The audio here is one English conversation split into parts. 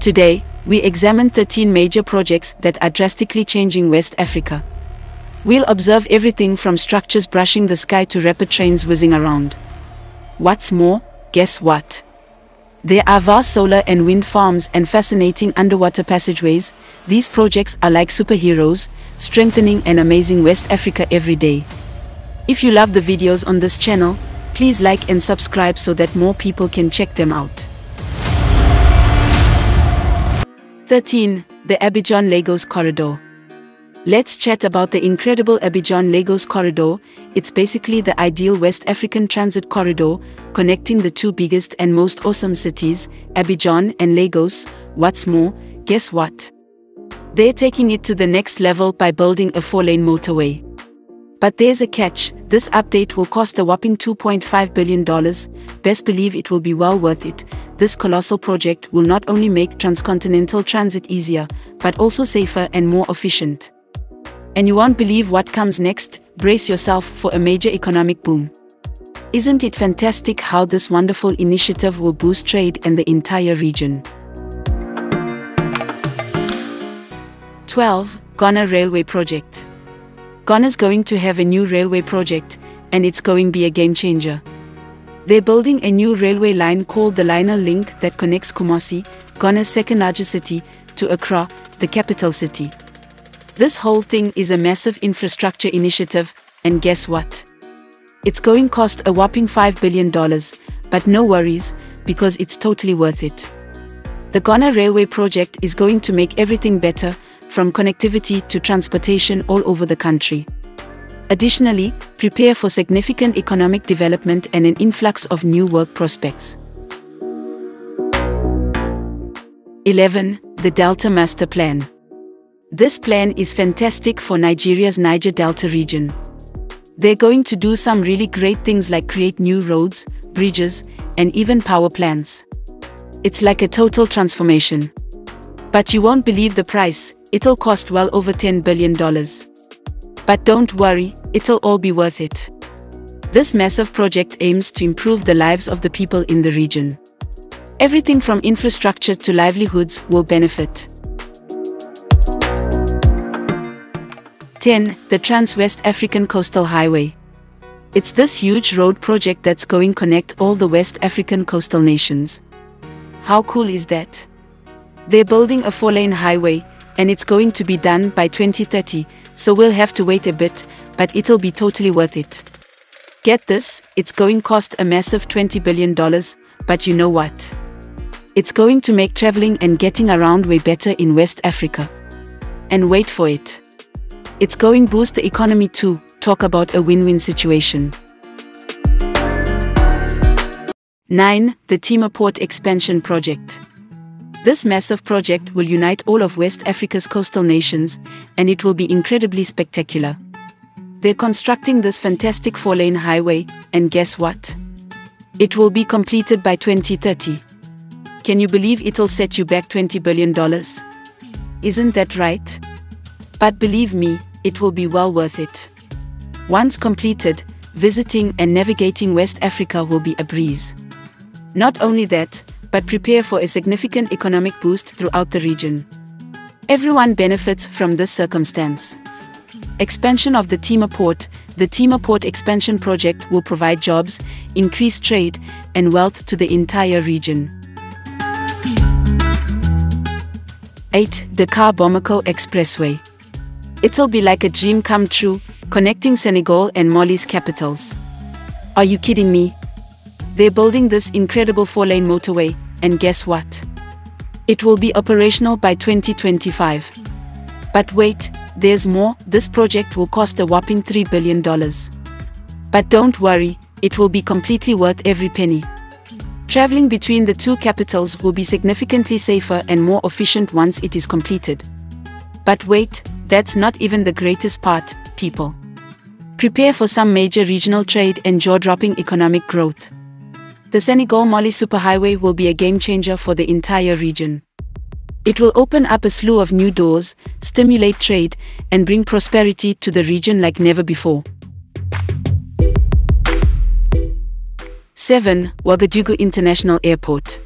Today, we examine 13 major projects that are drastically changing West Africa. We'll observe everything from structures brushing the sky to rapid trains whizzing around. What's more, guess what? There are vast solar and wind farms and fascinating underwater passageways. These projects are like superheroes, strengthening and amazing West Africa every day. If you love the videos on this channel, please like and subscribe so that more people can check them out. 13. The Abidjan-Lagos Corridor. Let's chat about the incredible Abidjan-Lagos Corridor. It's basically the ideal West African transit corridor, connecting the two biggest and most awesome cities, Abidjan and Lagos. What's more, guess what? They're taking it to the next level by building a four-lane motorway. But there's a catch, this update will cost a whopping $2.5 billion, best believe it will be well worth it. This colossal project will not only make transcontinental transit easier, but also safer and more efficient. And you won't believe what comes next, brace yourself for a major economic boom. Isn't it fantastic how this wonderful initiative will boost trade in the entire region? 12. Ghana Railway Project Ghana's going to have a new railway project, and it's going to be a game changer. They're building a new railway line called the Liner Link that connects Kumasi, Ghana's second largest city, to Accra, the capital city. This whole thing is a massive infrastructure initiative, and guess what? It's going to cost a whopping $5 billion, but no worries, because it's totally worth it. The Ghana Railway project is going to make everything better, from connectivity to transportation all over the country. Additionally, prepare for significant economic development and an influx of new work prospects. 11. The Delta Master Plan. This plan is fantastic for Nigeria's Niger Delta region. They're going to do some really great things like create new roads, bridges, and even power plants. It's like a total transformation. But you won't believe the price, it'll cost well over $10 billion. But don't worry, it'll all be worth it. This massive project aims to improve the lives of the people in the region. Everything from infrastructure to livelihoods will benefit. 10. The Trans-West African Coastal Highway. It's this huge road project that's going to connect all the West African coastal nations. How cool is that? They're building a four-lane highway, and it's going to be done by 2030, so we'll have to wait a bit, but it'll be totally worth it. Get this, it's going to cost a massive $20 billion, but you know what? It's going to make traveling and getting around way better in West Africa. And wait for it. It's going to boost the economy too, talk about a win-win situation. 9. The Tema Port Expansion Project. This massive project will unite all of West Africa's coastal nations, and it will be incredibly spectacular. They're constructing this fantastic four-lane highway, and guess what? It will be completed by 2030. Can you believe it'll set you back $20 billion? Isn't that right? But believe me, it will be well worth it. Once completed, visiting and navigating West Africa will be a breeze. Not only that, but prepare for a significant economic boost throughout the region. Everyone benefits from this circumstance. Expansion of the Tema Port The Tema Port Expansion Project will provide jobs, increase trade, and wealth to the entire region. 8. Dakar Bamako Expressway. It'll be like a dream come true, connecting Senegal and Mali's capitals. Are you kidding me? They're building this incredible four-lane motorway, and guess what? It will be operational by 2025. But wait, there's more, this project will cost a whopping $3 billion. But don't worry, it will be completely worth every penny. Traveling between the two capitals will be significantly safer and more efficient once it is completed. But wait, that's not even the greatest part, people. Prepare for some major regional trade and jaw-dropping economic growth. The Senegal-Mali superhighway will be a game changer for the entire region. It will open up a slew of new doors, stimulate trade, and bring prosperity to the region like never before. 7. Ouagadougou International Airport.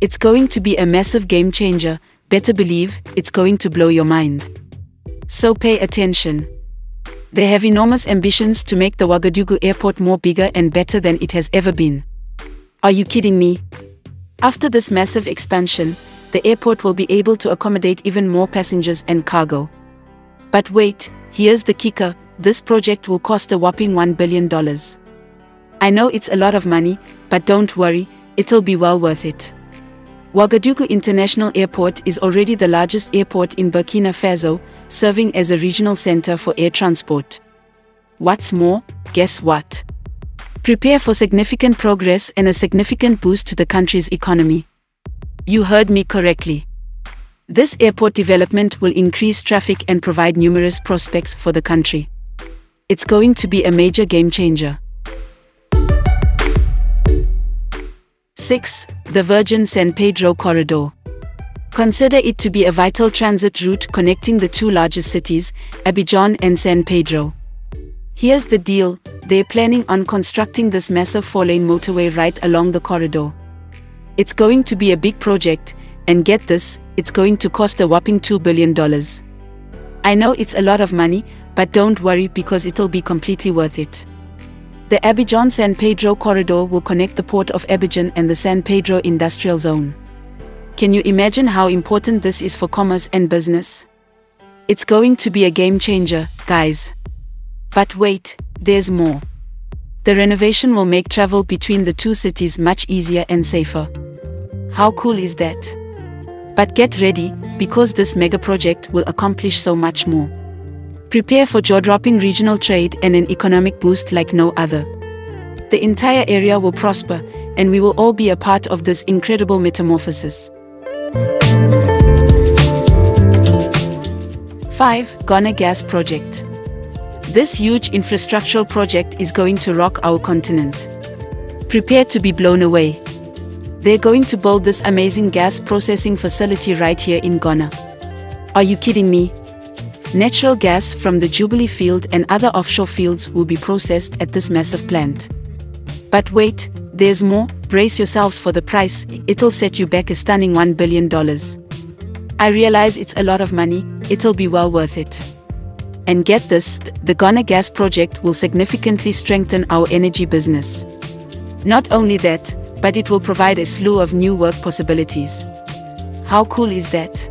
It's going to be a massive game changer, better believe, it's going to blow your mind. So pay attention. They have enormous ambitions to make the Ouagadougou airport more bigger and better than it has ever been. Are you kidding me? After this massive expansion, the airport will be able to accommodate even more passengers and cargo. But wait, here's the kicker this project will cost a whopping $1 billion. I know it's a lot of money, but don't worry, it'll be well worth it. Ouagadougou International Airport is already the largest airport in Burkina Faso, serving as a regional center for air transport. What's more, guess what? Prepare for significant progress and a significant boost to the country's economy. You heard me correctly. This airport development will increase traffic and provide numerous prospects for the country. It's going to be a major game changer. 6. The Abidjan San Pedro Corridor. Consider it to be a vital transit route connecting the two largest cities, Abidjan and San Pedro. Here's the deal they're planning on constructing this massive four lane motorway right along the corridor. It's going to be a big project, and get this, it's going to cost a whopping $2 billion. I know it's a lot of money, but don't worry because it'll be completely worth it. The Abidjan San Pedro corridor will connect the port of Abidjan and the San Pedro industrial zone. Can you imagine how important this is for commerce and business? It's going to be a game changer, guys. But wait, there's more. The renovation will make travel between the two cities much easier and safer. How cool is that? But get ready, because this mega project will accomplish so much more. Prepare for jaw-dropping regional trade and an economic boost like no other. The entire area will prosper, and we will all be a part of this incredible metamorphosis. 5. Ghana Gas Project This huge infrastructural project is going to rock our continent. Prepare to be blown away. They're going to build this amazing gas processing facility right here in Ghana. Are you kidding me? Natural gas from the Jubilee field and other offshore fields will be processed at this massive plant. But wait, there's more, brace yourselves for the price, it'll set you back a stunning $1 billion. I realize it's a lot of money, it'll be well worth it. And get this, the Ghana Gas project will significantly strengthen our energy business. Not only that, but it will provide a slew of new work possibilities. How cool is that?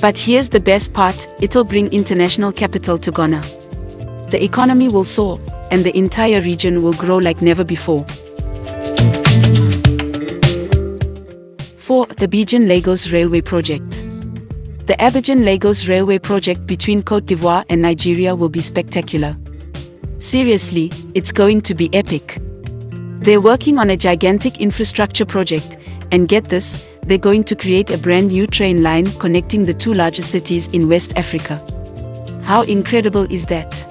But here's the best part it'll bring international capital to Ghana. The economy will soar, and the entire region will grow like never before. 4. The Abidjan Lagos Railway Project. The Abidjan Lagos Railway Project between Cote d'Ivoire and Nigeria will be spectacular. Seriously, it's going to be epic. They're working on a gigantic infrastructure project, and get this, they're going to create a brand new train line connecting the two largest cities in West Africa. How incredible is that?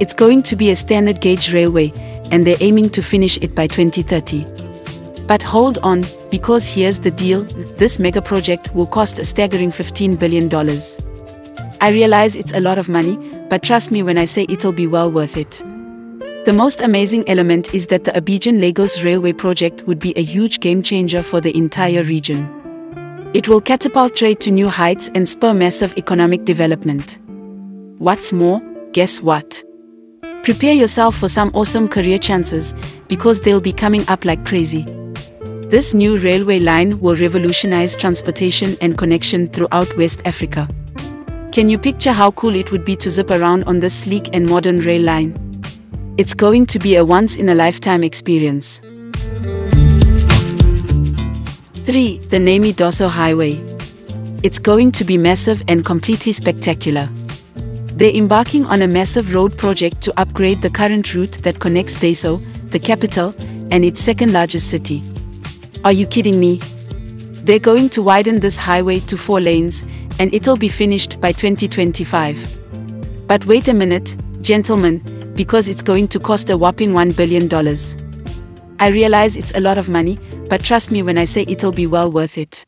It's going to be a standard gauge railway, and they're aiming to finish it by 2030. But hold on, because here's the deal this mega project will cost a staggering $15 billion. I realize it's a lot of money, but trust me when I say it'll be well worth it. The most amazing element is that the Abidjan Lagos Railway project would be a huge game changer for the entire region. It will catapult trade to new heights and spur massive economic development. What's more, guess what? Prepare yourself for some awesome career chances because they'll be coming up like crazy. This new railway line will revolutionize transportation and connection throughout West Africa. Can you picture how cool it would be to zip around on this sleek and modern rail line? It's going to be a once in a lifetime experience. 3. The Niamey Dosso Highway. It's going to be massive and completely spectacular. They're embarking on a massive road project to upgrade the current route that connects Dosso, the capital, and its second largest city. Are you kidding me? They're going to widen this highway to four lanes, and it'll be finished by 2025. But wait a minute, gentlemen, because it's going to cost a whopping $1 billion. I realize it's a lot of money, but trust me when I say it'll be well worth it.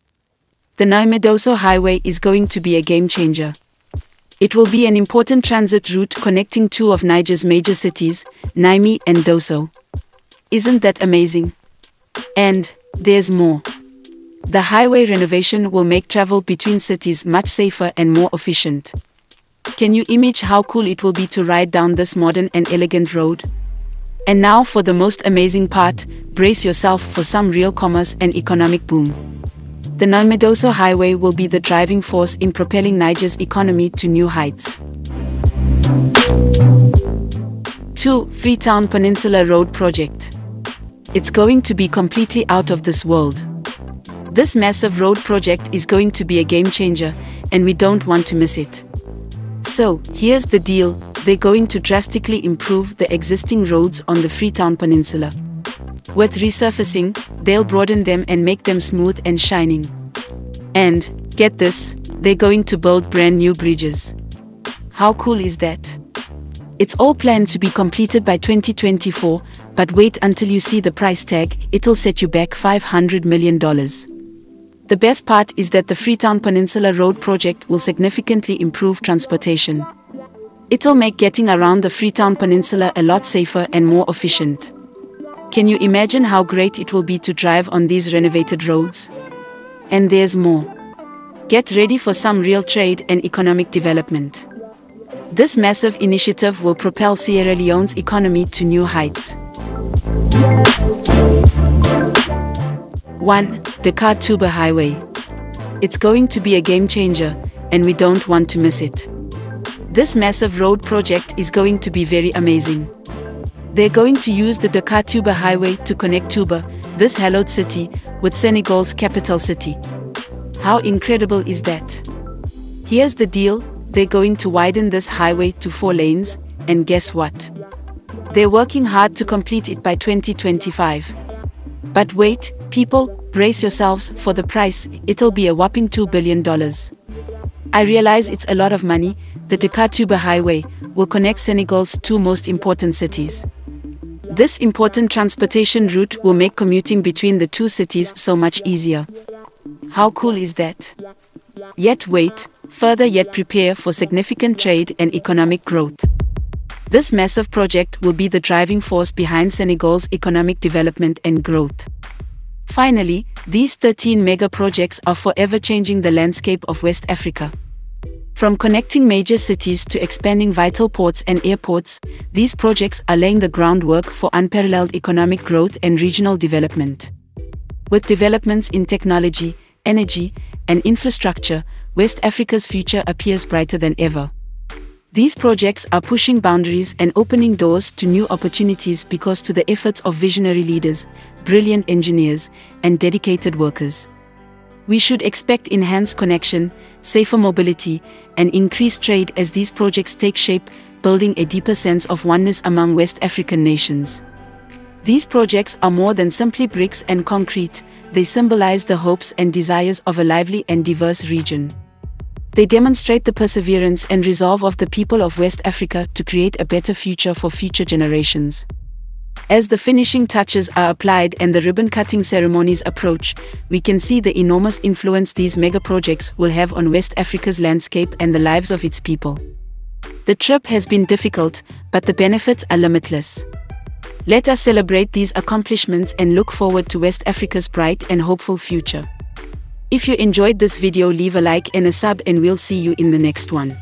The Niamey Dosso Highway is going to be a game changer. It will be an important transit route connecting two of Niger's major cities, Niamey and Dosso. Isn't that amazing? And, there's more. The highway renovation will make travel between cities much safer and more efficient. Can you image how cool it will be to ride down this modern and elegant road? And now for the most amazing part, brace yourself for some real commerce and economic boom. The Niamey Dosso Highway will be the driving force in propelling Niger's economy to new heights. 2. Freetown Peninsula Road Project. It's going to be completely out of this world. This massive road project is going to be a game changer, and we don't want to miss it. So, here's the deal they're going to drastically improve the existing roads on the Freetown Peninsula. With resurfacing, they'll broaden them and make them smooth and shining. And, get this, they're going to build brand new bridges. How cool is that? It's all planned to be completed by 2024, but wait until you see the price tag, it'll set you back $500 million. The best part is that the Freetown Peninsula Road project will significantly improve transportation. It'll make getting around the Freetown Peninsula a lot safer and more efficient. Can you imagine how great it will be to drive on these renovated roads? And there's more. Get ready for some real trade and economic development. This massive initiative will propel Sierra Leone's economy to new heights. 1. Dakar Touba Highway. It's going to be a game changer, and we don't want to miss it. This massive road project is going to be very amazing. They're going to use the Dakar Touba Highway to connect Touba, this hallowed city, with Senegal's capital city. How incredible is that? Here's the deal they're going to widen this highway to four lanes, and guess what? They're working hard to complete it by 2025. But wait, people, brace yourselves for the price, it'll be a whopping $2 billion. I realize it's a lot of money, the Dakar Touba Highway will connect Senegal's two most important cities. This important transportation route will make commuting between the two cities so much easier. How cool is that? Yet wait, further yet prepare for significant trade and economic growth. This massive project will be the driving force behind Senegal's economic development and growth. Finally, these 13 mega projects are forever changing the landscape of West Africa. From connecting major cities to expanding vital ports and airports, these projects are laying the groundwork for unparalleled economic growth and regional development. With developments in technology, energy, and infrastructure, West Africa's future appears brighter than ever. These projects are pushing boundaries and opening doors to new opportunities because to the efforts of visionary leaders, brilliant engineers, and dedicated workers. We should expect enhanced connection, safer mobility, and increased trade as these projects take shape, building a deeper sense of oneness among West African nations. These projects are more than simply bricks and concrete, they symbolize the hopes and desires of a lively and diverse region. They demonstrate the perseverance and resolve of the people of West Africa to create a better future for future generations. As the finishing touches are applied and the ribbon cutting ceremonies approach, we can see the enormous influence these mega projects will have on West Africa's landscape and the lives of its people. The trip has been difficult, but the benefits are limitless. Let us celebrate these accomplishments and look forward to West Africa's bright and hopeful future. If you enjoyed this video leave a like and a sub and we'll see you in the next one.